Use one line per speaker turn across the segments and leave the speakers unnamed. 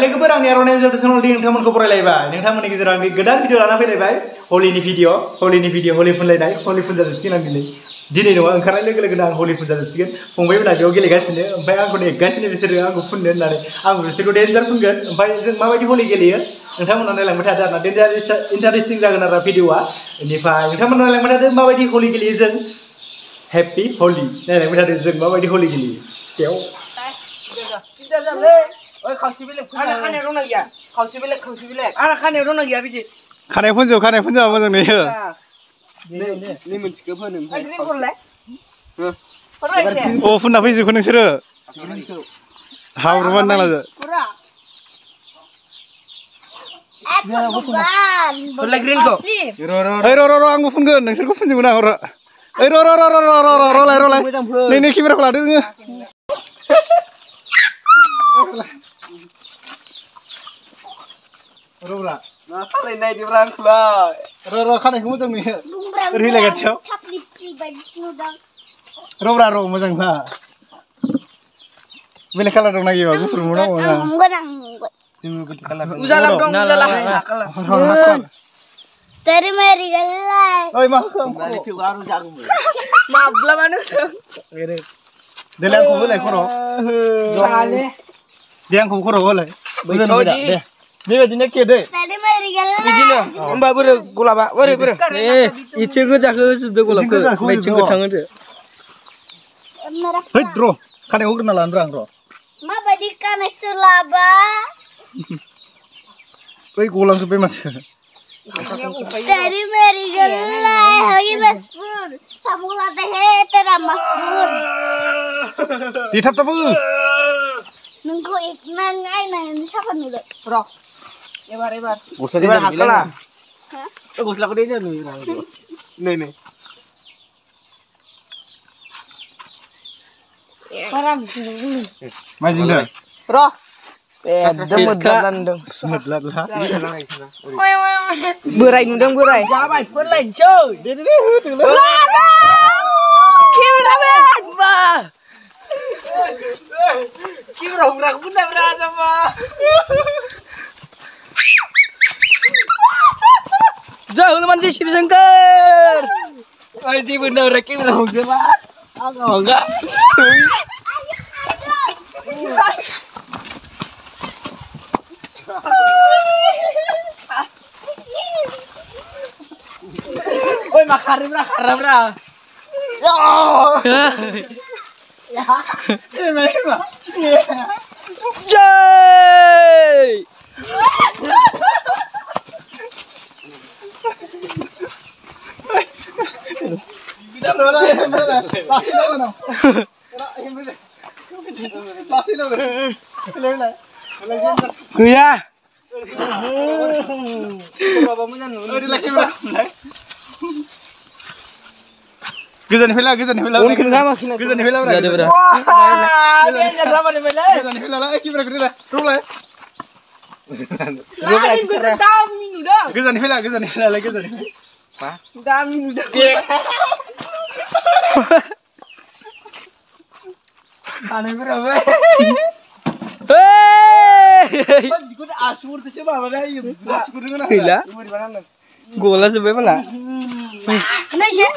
लोगोफोर आंनि आर'नाइ जथेसनाव दि नोंथांमोनखौ बरायलायबाय नोंथांमोननि गेजेराव आं गोदान भिडिअ लाना फैलायबाय हलिनि भिडिअ हलिनि भिडिअ हलि फुनलायनाय हलि फुनजाजोबसिगोन आं दिनै दिनै नङा ओंखारनाय हलि फुनजाजोबसिगोन फंबायमोना बेयाव गेलेगासिनो ओमफ्राय आंखौ नेगासिनो बिसोरो आंखौ डेन्जार फुनगोन ओमफ्राय जों हलि गेलेयो नोंथांमोना आरोना डेन्जार इन्टारेस्टिं जागोन आरो भिडिअआ बेनिफ्राय नोंथांमोना हलि गेलेयो हेप्पी हलि नायनाय फैदो जों माबायदि हलि गेलेयो बेयाव
सिन्था जालै ओइ खावसे बेलेग आरो खानायाव दंना गैया खावसे बेलेग खावसे बेलेग आरो खानायाव दंना गैया बिदि
खानाय फोनजोब खानाय फोनजोब मोजां नुयो
नै मोनसेखौ फोन ओमफ्राय
अ फुनना फैजोबखो नोंसोरो
हाब्रुबानो नांला
जा र' र' र' आंबो फुनगोन नोंसोरखौ फुनजोबगोन आं र'
Oi, ro ro
ro ro ro ro ro
ro
lai ro
lai. Nih nih
kamera kula dulu. Ro bra. Nah, kali nai di brang kula. Ro
ro kan
kamu tuh nih.
Ri lagi cio.
Ro bra ro Terimerigallai.
Oi,
maafkan.
Mana tiwaru jago. Maaf lah mana.
Gede. Dia aku boleh koro.
Soalnya.
Dia aku koro boleh.
Baik
ನೀವು ದಿನಕ್ಕೆ ಇದೆ
ಹಂಬಾ
ಬರ ಗುಲಾಬ ಬರ
ಬರ ಇಚ್ಛೆಗೂ ಜಾಗ
ಸುದ್ದ ಗುಲಾಬ ಮೈಚಿಗೂ ಠಂಗಂದ್ರೆ ಬಿಟ್ರು ಕಡೆ ಹೋಗ್ರನಲ್ಲ ಅಂದ್ರ ಅಂದ್ರು ಮಾ ಬದಿ
sulaba. ಕೈ
ಗುಲಾಬ
supaya
macam. tangan tuh.
Merah.
हैद र' खानायखौ होग्रोना लानो र' आं र'
Ma badikan sulaba.
ओइ गलांजोब्बाय माथो
Dari mari galai. Hai maspur. Kamu lada he tera maspur.
देथाबथाबो
Nunggu iknan ngai nah ini siapa nih?
Bro. Ebar ebar.
Gusla
Ebar
dia
hakala.
Hah?
Eh, gusla ko dia nih. Nih nih.
माइदिंदो
Bro. Eh, demu dalan dong.
मोदला ला
Berai nundang berai. Jabai perlain cuy.
दे दे दे होदोंलै
Kameraman, ba. Kamera umrak pun dah berasa, ba. Jauh leman sih Shiv Shankar. Ay, di benar Uy, majarre, bra, jarra, bra. ¡Oh! ¡Yay! Lasi lo, lasi lo, lasi
lo. Kuya. Gizan hila, gizan hila.
Gizan
hila, gizan hila. Gizan
hila. Wah, dia
nyerama nih
bela. Gizan hila
lah,
eh, kibra kibra, rula. Ya. Lain
gue tahu minu dah. Gizan
hila, gizan hila
lah, gizan hila. Pak? Tahu
minu dah. Iya. Aneh berapa? Hei!
Asur dengan
Gila. Gola sebelah mana?
Kena sih.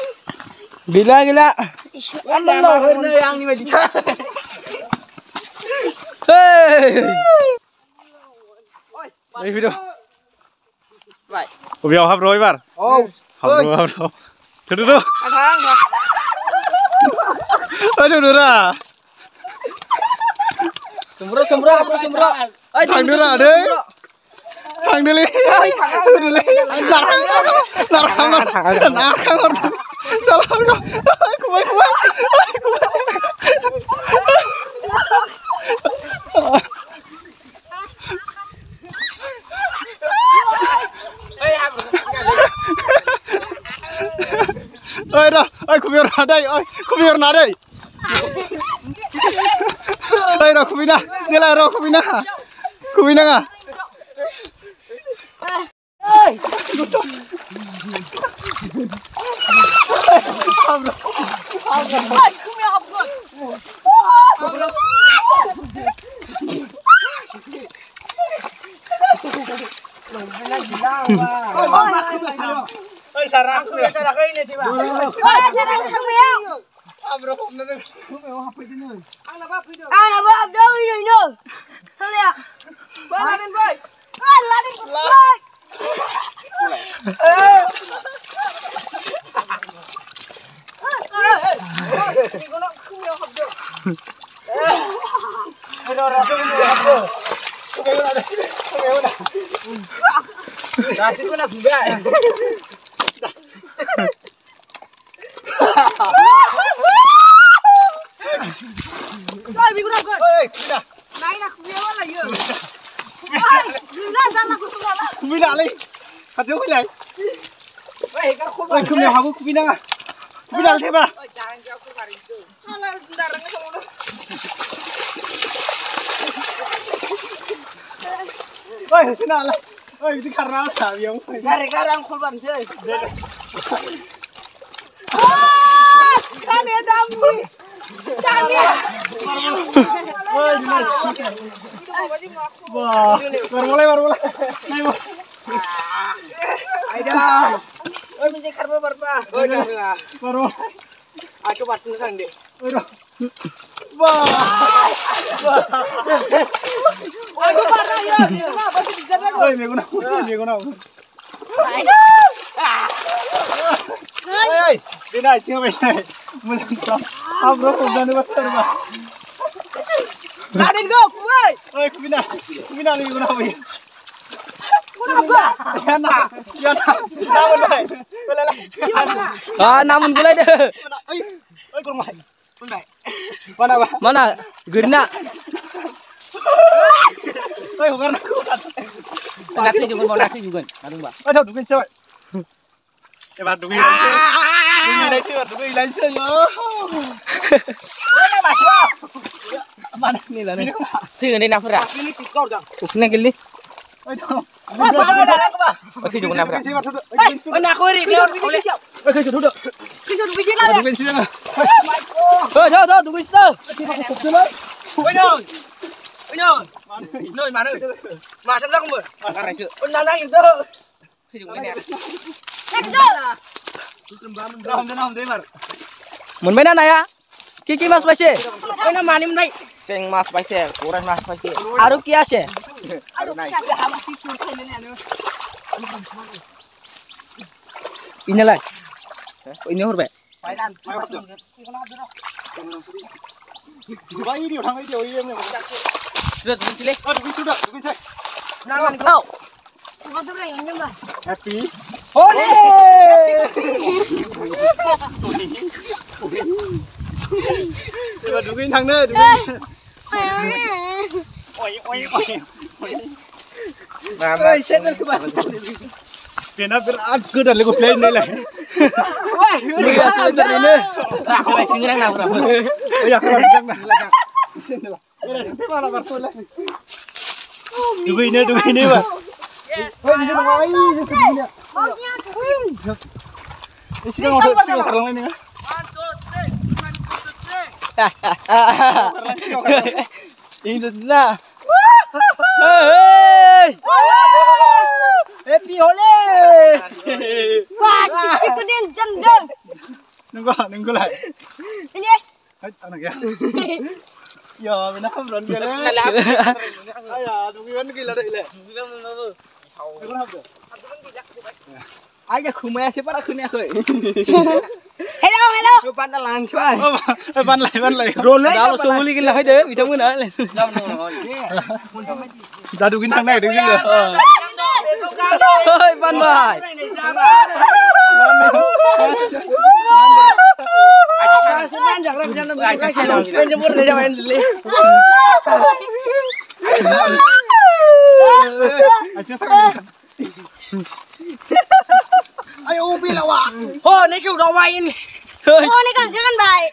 Gila gila.
Ambil lo.
yang ini mati. Hei!
Đây video.
Vậy.
Ủa béo hấp rồi bạn.
Oh,
Hấp rồi hấp rồi. Thôi được rồi.
anh thang.
Ôi được được à.
Sembro sembro apa sembro? Ay,
Thằng là đấy. Thằng lên. Đưa lên. Nạt thằng. Nạt thằng. Nạt thằng. Nạt thằng. Tao làm rồi. Không phải không phải. Không Ôi đâu, ôi khu viên ở đây, ôi khu viên ở đây. Đây rồi khu viên à, đây là rồi khu viên à. Khu viên à. Oi, sarang aku ya.
আপনাদের খুবেও
হাফাইতে নই আনা
বাপ হইলো আনা
বাপ দাও হইলো নো চলে আ বল
আনেন ভাই
বল আনেন ভাই
Kasih kena buka.
Sudah.
Kubila lagi. Kacau kulai.
Weh, kau kau.
Oi, kumnya habu kubila nga. Kubila lagi ba?
Jangan jauh ke hari itu. Mana darahnya kamu dah.
Oi,
అటు పర్సన్స్ అండి
Jangan kau, kuai.
Oi, kubina, kubina lagi guna apa ya? namun
boleh deh.
Mana mana?
Mana? Gerna.
Oi, bukan aku.
Nasi juga mau nasi juga. Aduh,
đây Aduh, dukin cewek. Ya, Mbak, dukin. Dukin cewek, dukin cewek.
Mana, Mas?
Mana nih lah?
Sini, ini nafra. Ini tikar, Kang. Ufna gini.
Oi, dah.
Mana dah nak ba? Oh, sini juga nafra.
Siapa duduk? Oi, dugin.
Oh, nak kau ri, Oh. Oh, Ini hurbe. Sudah tunggu sini.
Ờ, dugin sudah, dugin saya.
Nawan kau.
Kau tu berani nyembah.
Happy. Coba. Oi, oi, oi. ना। गोलिङ दुई नै दुई
नै सोह्र खाना Happy hole.
Wah, si kedin
jam jam. Nunggu, nunggu lại.
Ini.
Hết, ăn kìa. Giờ mình nó không rộn kìa lên. Ai à, tụi mình vẫn kì là đây lệ.
Ai cho khùng mẹ sẽ bắt đã khùng nè khởi.
Hello, hello.
Bạn đã làm
chưa? Bạn lại, bạn lại.
Rồi lấy. Đào là xuống đi cái này hết đấy, bị thông cái này. lên.
Đâu, đâu, đâu ra đúng thằng này đứng dưng rồi
ơi văn bài
ai ubi là quả
ô nấy chịu đâu
mày ô nấy cầm chiếc
ăn bài.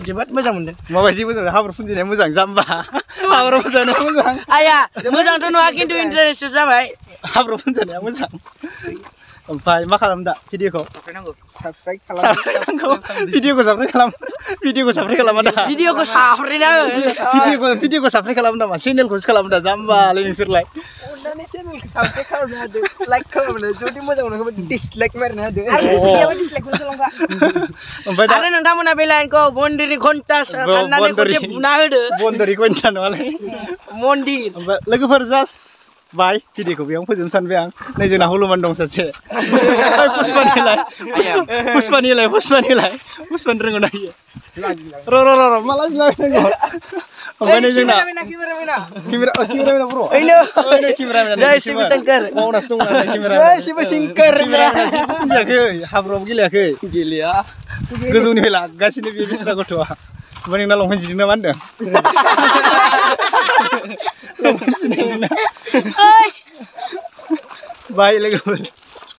जोबोद मोजां मोनदों।
माबायदि मोजां हाब्रु फुनजिनाया मोजां जाम्बा। हाब्रु फुनजानाया मोजां।
आया मोजांथ' नङा खिन्थु इन्टारेस्ट जाबाय।
हाब्रु फुनजानाया मोजां। ओमफ्राय मा खालाम दा भिडिअखौ
साबसक्राइब
साबस्क्राइब भिडिअखौ साबस्क्राइब खालाम भिडिअखौ साबस्क्राइब खालामा दा
भिडिअखौ साहरना हो।
भिडिअखौ भिडिअखौ साबस्क्राइब खालाम नामा? चेनेलखौसो खालाम दा जाम्बालै नोंसोरलाय
अननानै चेनेलखौ साबस्क्राइब खालामनो होदो। लाइक खालामनो जुदि मोजां मोनोबा डिसलाइक मारिना होदो।
आरो गैयाबा dislike-खौनो खालामबा
ओमफ्राय दा
आरो नोंथांमोना बे लाइनखौ मन्दिरनि घन्टा साननानै
बन्दरि।
खनसे बुना होदो।
बन्दरि कन्टा नङालै।
मन्दिर।
ओमफ्राय लोगोफोर जास्ट बाय भिडिअखौ बेयावनो फोजोबनो सानबाय आं नै जोंना हलुमान दं सासे ओइ, पुष्पानिलाय पुष्पानिलाय पुष्पानिलाय पुष्पानि रोंगौ ना इयो र' र' र' र' माला लागायनांगौ ओमफ्राय नै जोंना केमेरा अ, केमेरामेना बर'
ओइनो
ओइ, नै केमेरामेना
नै शिबशंकर।
मावनासो दं नालाय केमेरामेना
ओइ शिबशंकर
केमेरामेना जेबो फुनजायाखै हाब्रुआवबो गेलेयाखै
गेलेया
गोजौनिफ्राय लागासिनो बे बिस्रा गथ'आ ओमफ्राय नोंना लंपेन्ट जिदों ना मा होनदों Naman sinimula.
Oy!
Bye lang.